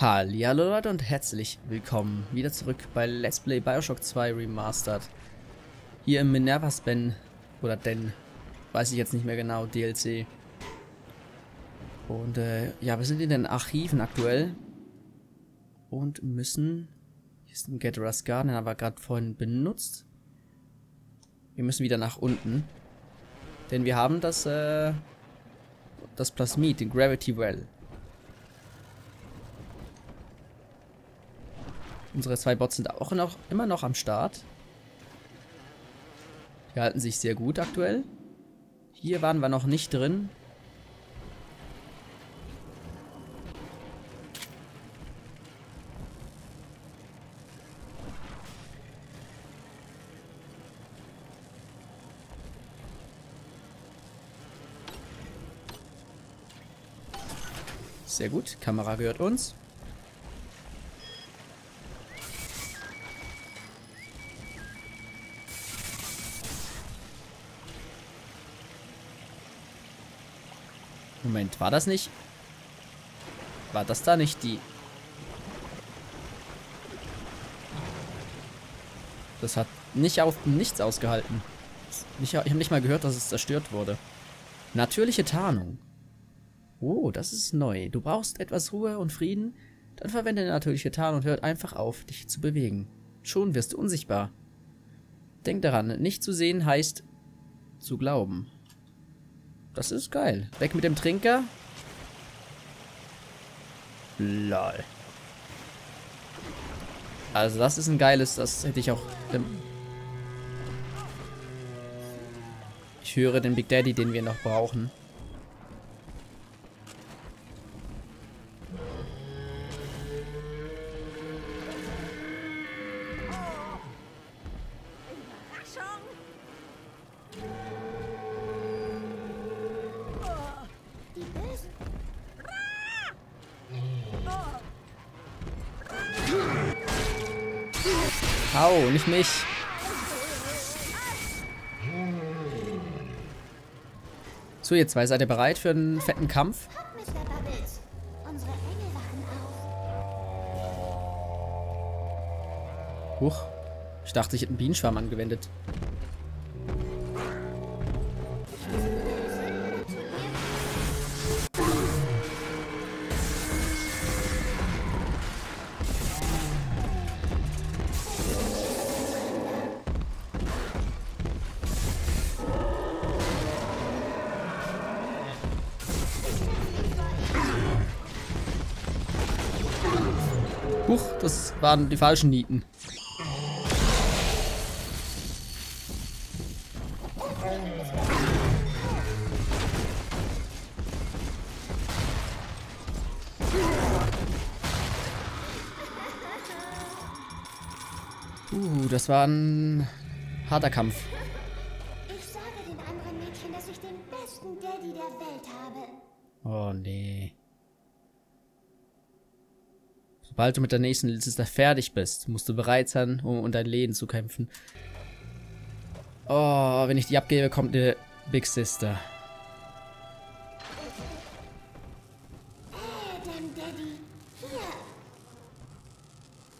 Hallo Leute und herzlich willkommen wieder zurück bei Let's Play Bioshock 2 Remastered. Hier im Minerva's Ben oder Den, weiß ich jetzt nicht mehr genau, DLC. Und äh, ja, wir sind in den Archiven aktuell und müssen, hier ist ein Get Garden, den haben wir gerade vorhin benutzt. Wir müssen wieder nach unten, denn wir haben das, äh, das Plasmid, den Gravity Well. Unsere zwei Bots sind auch noch, immer noch am Start. Die halten sich sehr gut aktuell. Hier waren wir noch nicht drin. Sehr gut, Kamera gehört uns. War das nicht? War das da nicht die... Das hat nicht auf nichts ausgehalten. Ich, ich habe nicht mal gehört, dass es zerstört wurde. Natürliche Tarnung. Oh, das ist neu. Du brauchst etwas Ruhe und Frieden? Dann verwende natürliche Tarnung und hört einfach auf, dich zu bewegen. Schon wirst du unsichtbar. Denk daran, nicht zu sehen heißt zu glauben. Das ist geil. Weg mit dem Trinker. Lol. Also das ist ein geiles, das hätte ich auch... Ähm ich höre den Big Daddy, den wir noch brauchen. Au, nicht mich. So, ihr zwei, seid ihr bereit für einen fetten Kampf? Huch. Ich dachte, ich hätte einen Bienenschwarm angewendet. Waren die falschen Nieten. Uh, das war ein harter Kampf. Sobald du mit der nächsten Liste fertig bist, musst du bereit sein, um um dein Leben zu kämpfen. Oh, wenn ich die abgebe, kommt eine Big Sister.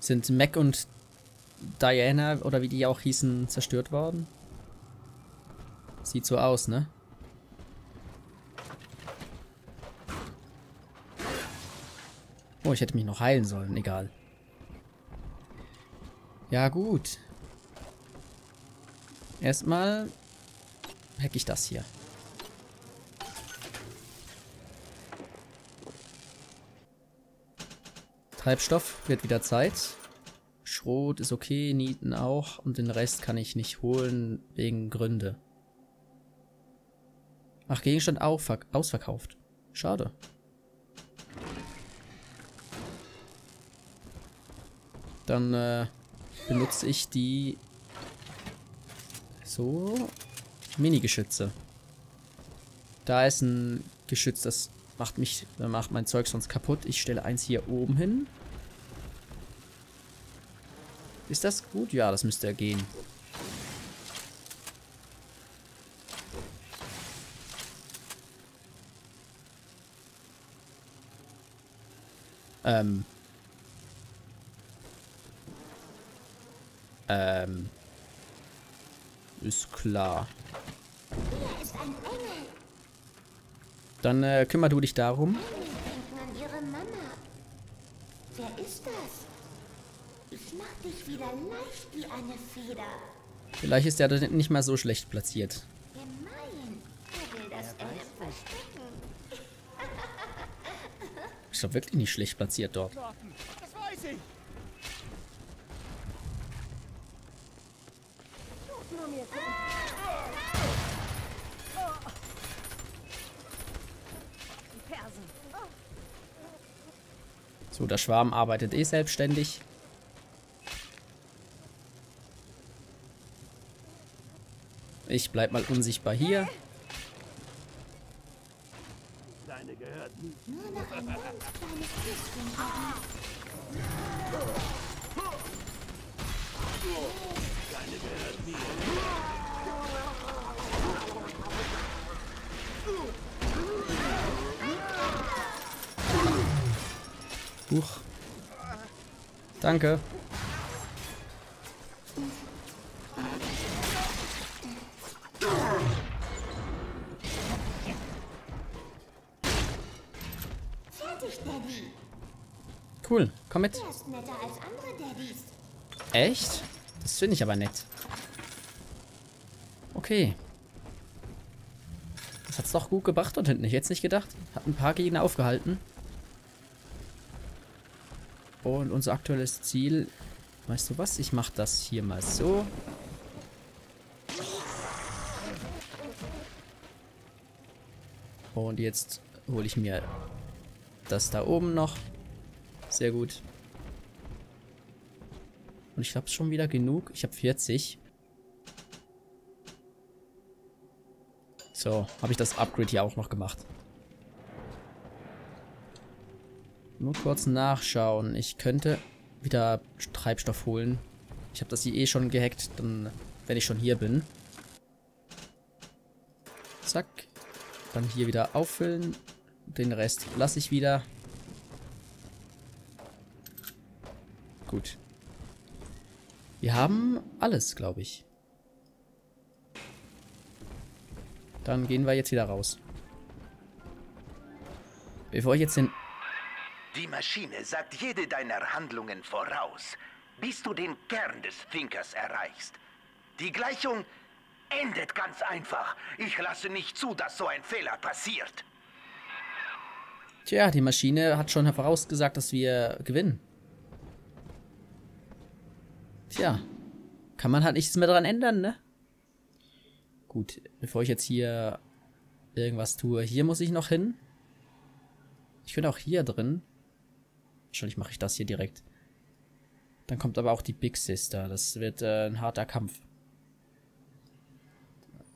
Sind Mac und Diana, oder wie die auch hießen, zerstört worden? Sieht so aus, ne? Oh, ich hätte mich noch heilen sollen. Egal. Ja, gut. Erstmal hack ich das hier. Treibstoff wird wieder Zeit. Schrot ist okay, Nieten auch. Und den Rest kann ich nicht holen, wegen Gründe. Ach, Gegenstand auch ausverkauft. Schade. Dann äh, benutze ich die so Mini-Geschütze. Da ist ein Geschütz, das macht mich, macht mein Zeug sonst kaputt. Ich stelle eins hier oben hin. Ist das gut? Ja, das müsste ja gehen. Ähm, Ähm. Ist klar. Ist. Dann äh, kümmer du dich darum. Wer ist das? Ich mach dich wieder leicht wie eine Feder. Vielleicht ist er nicht mal so schlecht platziert. Gemein. Er. Ich glaube wirklich nicht schlecht platziert dort. Das weiß ich. So, der Schwarm arbeitet eh selbstständig. Ich bleib mal unsichtbar hier. Deine gehört nie. Nur noch ein ganz kleines bisschen. Eddie. Huch. Danke. Cool, komm mit. Echt? Das finde ich aber nett. Okay. Das hat's doch gut gebracht dort hinten. Ich hätte es nicht gedacht. Hat ein paar Gegner aufgehalten. Und unser aktuelles Ziel... Weißt du was? Ich mache das hier mal so. Und jetzt hole ich mir das da oben noch. Sehr gut. Und ich glaube schon wieder genug. Ich habe 40. So, habe ich das Upgrade hier auch noch gemacht. Nur kurz nachschauen. Ich könnte wieder Treibstoff holen. Ich habe das hier eh schon gehackt, dann, wenn ich schon hier bin. Zack. Dann hier wieder auffüllen. Den Rest lasse ich wieder. Gut. Wir haben alles, glaube ich. Dann gehen wir jetzt wieder raus. Bevor ich jetzt den... Die Maschine sagt jede deiner Handlungen voraus, bis du den Kern des Thinkers erreichst. Die Gleichung endet ganz einfach. Ich lasse nicht zu, dass so ein Fehler passiert. Tja, die Maschine hat schon vorausgesagt, dass wir gewinnen. Tja, kann man halt nichts mehr daran ändern, ne? Gut, bevor ich jetzt hier irgendwas tue. Hier muss ich noch hin. Ich bin auch hier drin. Wahrscheinlich mache ich das hier direkt. Dann kommt aber auch die Big Sister. Das wird äh, ein harter Kampf.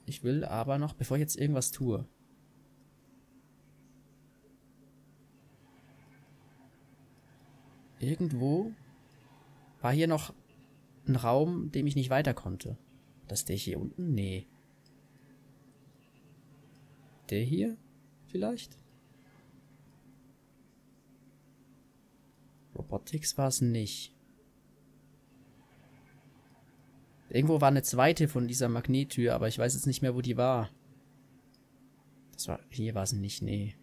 Ich will aber noch, bevor ich jetzt irgendwas tue. Irgendwo war hier noch ein Raum, dem ich nicht weiter konnte. Das der hier unten? Nee. Der hier? Vielleicht? Robotics war es nicht. Irgendwo war eine zweite von dieser Magnettür, aber ich weiß jetzt nicht mehr, wo die war. Das war. Hier war es nicht, nee.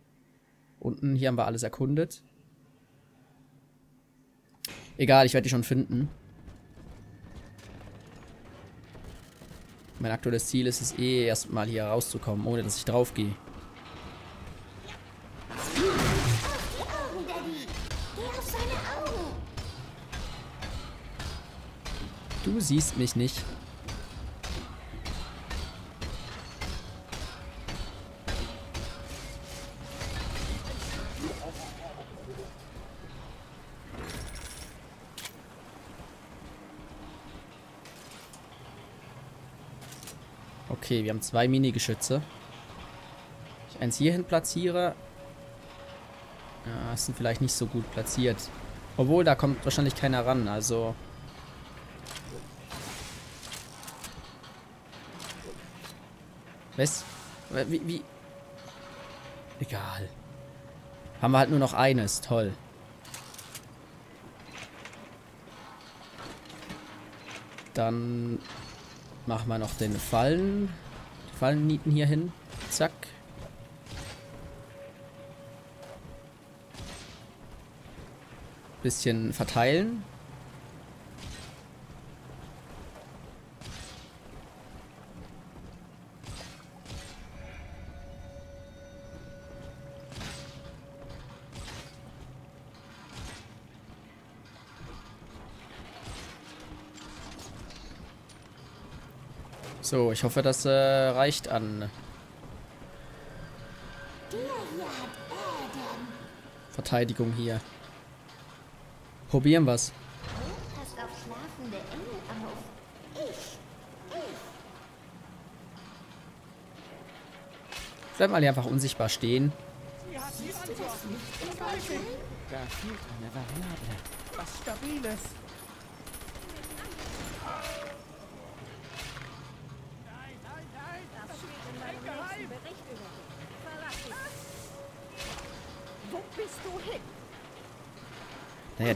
Unten, hier haben wir alles erkundet. Egal, ich werde die schon finden. Mein aktuelles Ziel ist es eh, erstmal hier rauszukommen, ohne dass ich drauf Du siehst mich nicht. Okay, wir haben zwei Mini-Geschütze. Ich eins hierhin platziere. Ja, sind vielleicht nicht so gut platziert. Obwohl, da kommt wahrscheinlich keiner ran, also... Was? Wie, wie? Egal. Haben wir halt nur noch eines. Toll. Dann machen wir noch den Fallen. Die Fallennieten hier hin. Zack. Bisschen verteilen. So, ich hoffe, das äh, reicht an. Verteidigung hier. Probieren wir's. Bleib mal hier einfach unsichtbar stehen. Da fehlt eine Variable. Was Stabiles.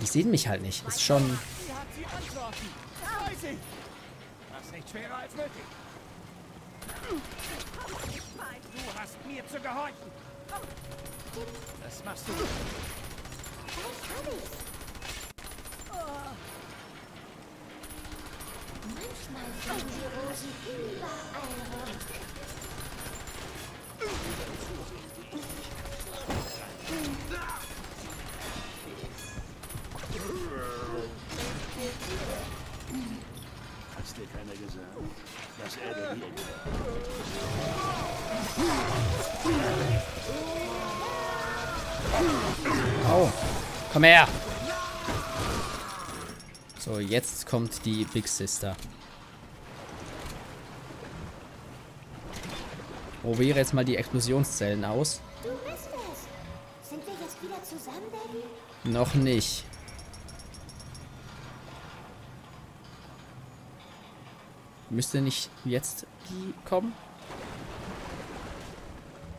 Die sehen mich halt nicht. Ist schon... Sie hat die Antworten. Das weiß ich. Das ist nicht schwerer als nötig. Du hast mir zu gehorchen. Das machst du. Manchmal fliegen die Rosen überall Komm her. So, jetzt kommt die Big Sister. Probiere jetzt mal die Explosionszellen aus. Du bist es. Sind wir jetzt wieder zusammen, Daddy? Noch nicht. Müsste nicht jetzt die kommen?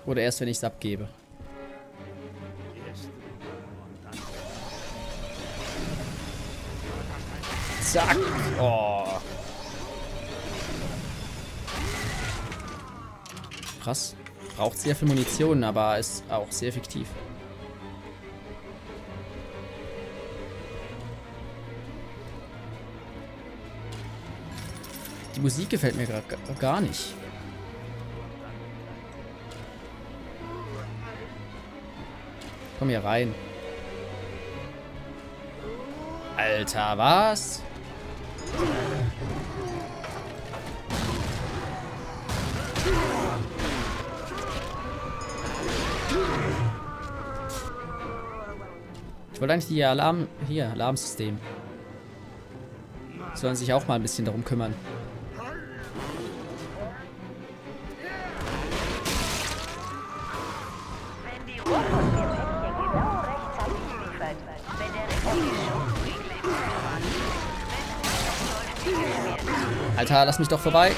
Oder erst, wenn ich es abgebe? Zack! Oh. Krass. Braucht sehr viel Munition, aber ist auch sehr effektiv. Die Musik gefällt mir gerade gar nicht. Komm hier rein. Alter, was? Ich wollte eigentlich die Alarm... Hier, Alarmsystem. Sollen sich auch mal ein bisschen darum kümmern. Alter, lass mich doch vorbei.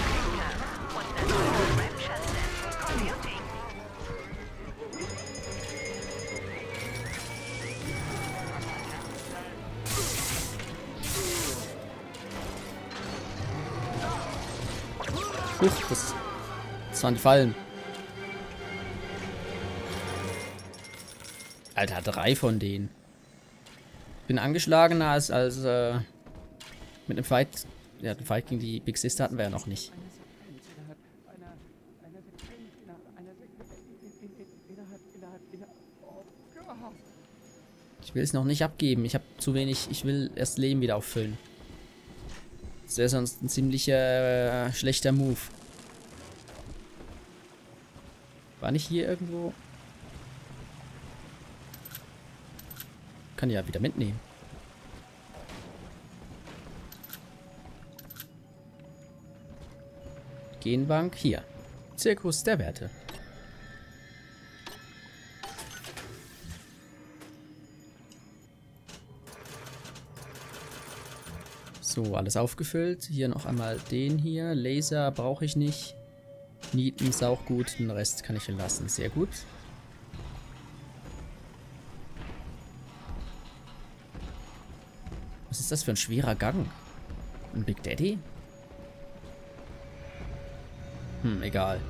Waren die Fallen. Alter, drei von denen. Bin angeschlagener als, als äh, mit dem Fight. Ja, den Fight gegen die Big Sister hatten wir ja noch nicht. Ich will es noch nicht abgeben. Ich habe zu wenig. Ich will erst Leben wieder auffüllen. Das wäre sonst ein ziemlicher äh, schlechter Move. War nicht hier irgendwo? Kann ja wieder mitnehmen. Genbank hier. Zirkus der Werte. So, alles aufgefüllt. Hier noch einmal den hier. Laser brauche ich nicht. Nieten ist auch gut. Den Rest kann ich lassen. Sehr gut. Was ist das für ein schwerer Gang? Ein Big Daddy? Hm, egal.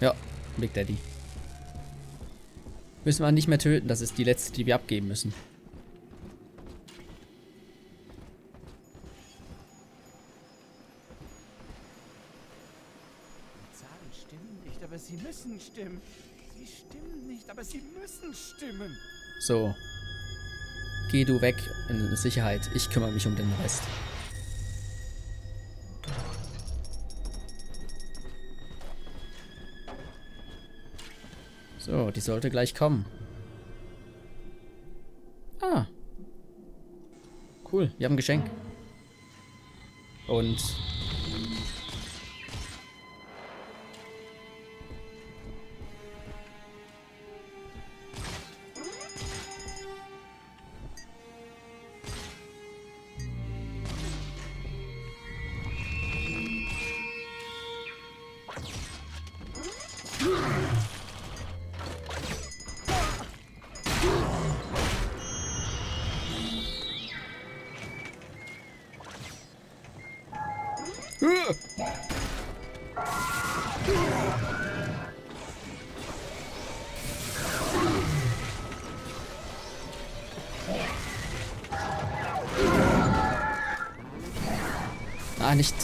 Ja, Big Daddy. Müssen wir nicht mehr töten, das ist die letzte, die wir abgeben müssen. Stimmen. Sie stimmen nicht, aber sie müssen stimmen. So. Geh du weg in Sicherheit. Ich kümmere mich um den Rest. So, die sollte gleich kommen. Ah. Cool, wir haben ein Geschenk. Und... Ah, nicht.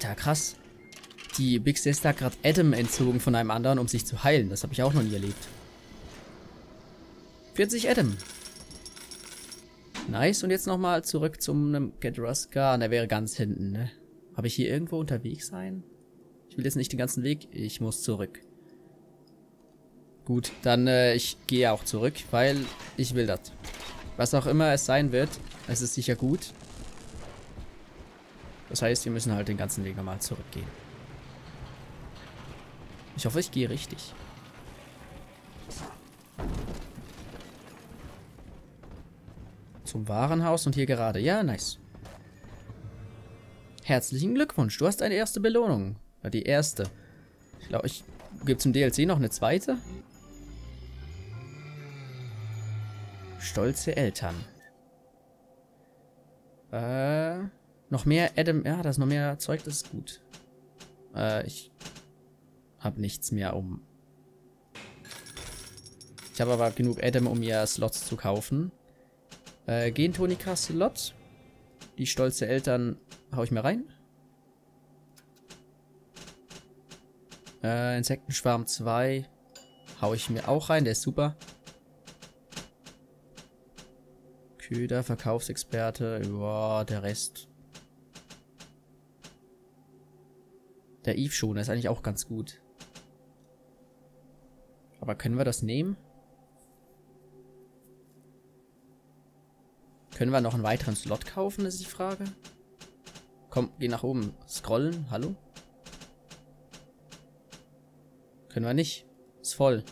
Alter, krass. Die Big Sister hat gerade Adam entzogen von einem anderen, um sich zu heilen. Das habe ich auch noch nie erlebt. 40 Adam. Nice. Und jetzt nochmal zurück zum Gedruska. Der wäre ganz hinten, ne? Habe ich hier irgendwo unterwegs sein? Ich will jetzt nicht den ganzen Weg. Ich muss zurück. Gut, dann äh, ich gehe auch zurück, weil ich will das. Was auch immer es sein wird, es ist sicher gut. Das heißt, wir müssen halt den ganzen Weg nochmal zurückgehen. Ich hoffe, ich gehe richtig. Zum Warenhaus und hier gerade. Ja, nice. Herzlichen Glückwunsch, du hast eine erste Belohnung. Die erste. Ich glaube, ich gibt zum DLC noch eine zweite. Stolze Eltern. Äh, noch mehr Adam. Ja, da ist noch mehr Zeug, das ist gut. Äh, ich habe nichts mehr um. Ich habe aber genug Adam, um mir Slots zu kaufen. Äh, Gentonika Slot. Die stolze Eltern hau ich mir rein. Äh, Insektenschwarm 2 hau ich mir auch rein, der ist super. Köder, Verkaufsexperte, ja, der Rest. Der Eve schon, ist eigentlich auch ganz gut. Aber können wir das nehmen? Können wir noch einen weiteren Slot kaufen, ist die Frage. Komm, geh nach oben. Scrollen, hallo? Können wir nicht. Ist voll.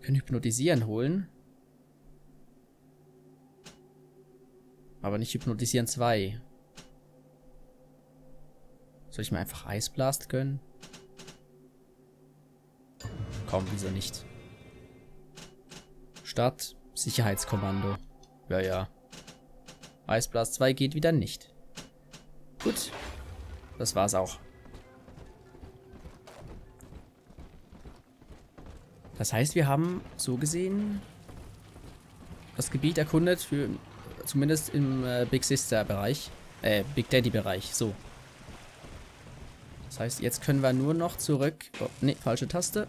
Können Hypnotisieren holen. Aber nicht Hypnotisieren 2. Soll ich mir einfach Eisblast gönnen? Komm, wieso nicht? Start Sicherheitskommando. Ja, ja. Eisblast 2 geht wieder nicht. Gut. Das war's auch. Das heißt, wir haben so gesehen das Gebiet erkundet für zumindest im äh, Big Sister Bereich, äh Big Daddy Bereich, so. Das heißt, jetzt können wir nur noch zurück, oh, ne, falsche Taste.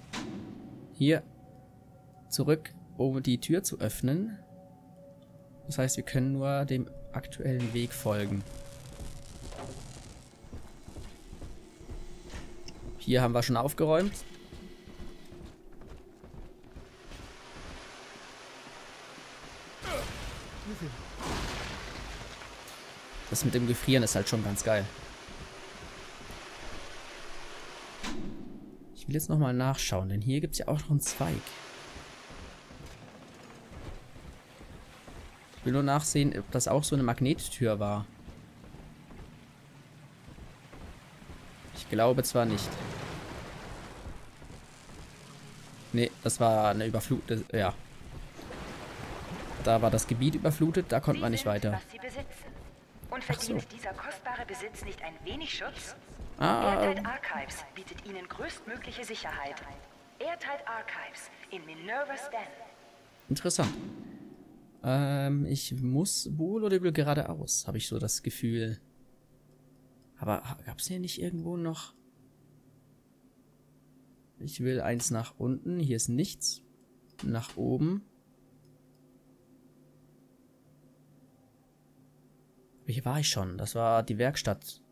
Hier zurück, um die Tür zu öffnen. Das heißt, wir können nur dem aktuellen Weg folgen. Hier haben wir schon aufgeräumt. Das mit dem Gefrieren ist halt schon ganz geil. Ich will jetzt nochmal nachschauen, denn hier gibt es ja auch noch einen Zweig. Ich will nur nachsehen, ob das auch so eine Magnettür war. Ich glaube zwar nicht. Nee, das war eine überflutete... Ja. Da war das Gebiet überflutet, da konnte man nicht weiter. Und Ach so. verdient dieser kostbare Besitz nicht ein wenig Schutz? Ah, Airtight Archives bietet Ihnen größtmögliche Sicherheit. Airtight Archives in Minerva's Den. interessant. Ähm, ich muss wohl oder will geradeaus, habe ich so das Gefühl. Aber gab es hier nicht irgendwo noch... Ich will eins nach unten, hier ist nichts. Nach oben. Aber Hier war ich schon, das war die Werkstatt.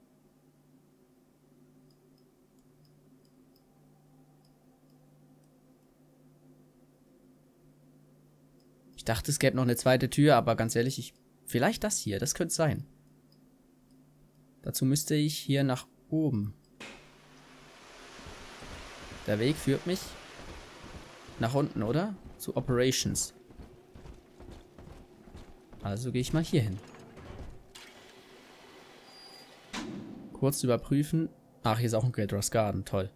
Ich dachte, es gäbe noch eine zweite Tür, aber ganz ehrlich, ich. Vielleicht das hier, das könnte sein. Dazu müsste ich hier nach oben. Der Weg führt mich nach unten, oder? Zu Operations. Also gehe ich mal hier hin. Kurz überprüfen. Ach, hier ist auch ein Great Garden. Toll.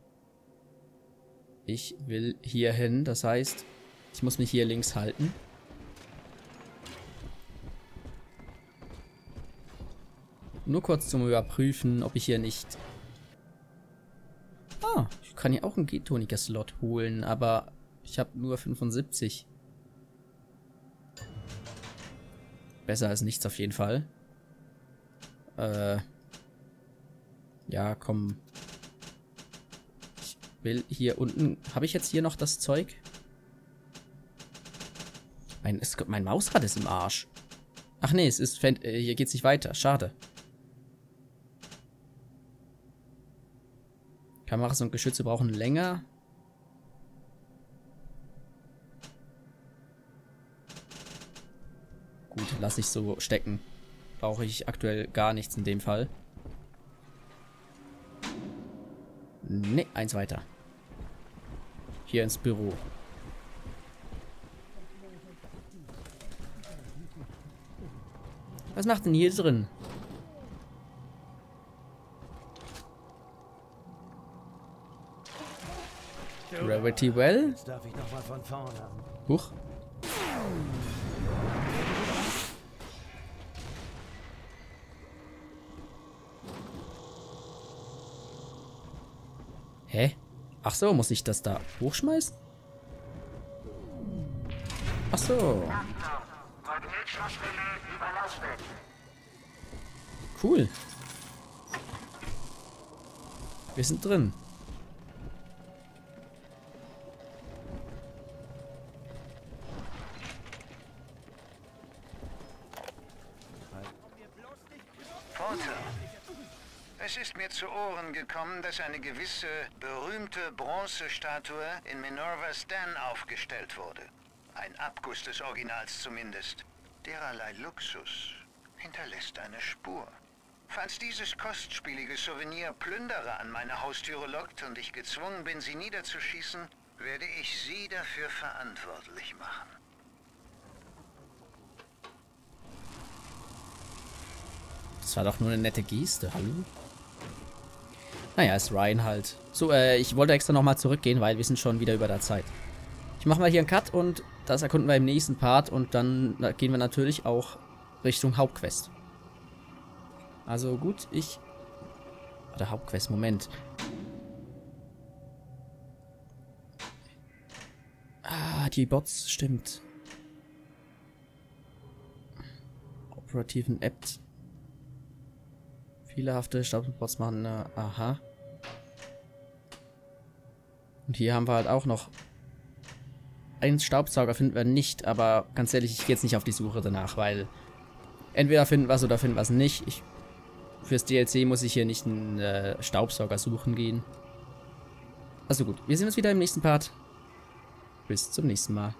Ich will hier hin. Das heißt, ich muss mich hier links halten. Nur kurz zum Überprüfen, ob ich hier nicht... Ah, ich kann hier auch einen G-Toniker-Slot holen, aber ich habe nur 75. Besser als nichts auf jeden Fall. Äh... Ja, komm. Ich will hier unten... Habe ich jetzt hier noch das Zeug? Mein, es, mein Mausrad ist im Arsch. Ach nee, es ist... Fan äh, hier geht's nicht weiter. Schade. Kameras und Geschütze brauchen länger. Gut, lasse ich so stecken. Brauche ich aktuell gar nichts in dem Fall. Ne, eins weiter. Hier ins Büro. Was macht denn hier drin? Gravity Well? Jetzt darf ich nochmal von vorne. Huch. Hä? Ach so, muss ich das da hochschmeißen? Ach so. Cool. Wir sind drin. Porter, es ist mir zu Ohren gekommen, dass eine gewisse berühmte Bronzestatue in Minerva's Den aufgestellt wurde. Ein Abguss des Originals zumindest. Dererlei Luxus hinterlässt eine Spur. Falls dieses kostspielige Souvenir Plünderer an meine Haustüre lockt und ich gezwungen bin, sie niederzuschießen, werde ich Sie dafür verantwortlich machen. Das war doch nur eine nette Geste, hallo? Naja, ist Ryan halt. So, äh, ich wollte extra nochmal zurückgehen, weil wir sind schon wieder über der Zeit. Ich mache mal hier einen Cut und das erkunden wir im nächsten Part und dann na, gehen wir natürlich auch Richtung Hauptquest. Also gut, ich... Oder Hauptquest, Moment. Ah, die Bots, stimmt. Operativen Apps. Fehlerhafte Staubbots machen, äh, aha. Und hier haben wir halt auch noch einen Staubsauger finden wir nicht, aber ganz ehrlich, ich gehe jetzt nicht auf die Suche danach, weil entweder finden wir es oder finden wir es nicht. Ich, fürs DLC muss ich hier nicht einen äh, Staubsauger suchen gehen. Also gut, wir sehen uns wieder im nächsten Part. Bis zum nächsten Mal.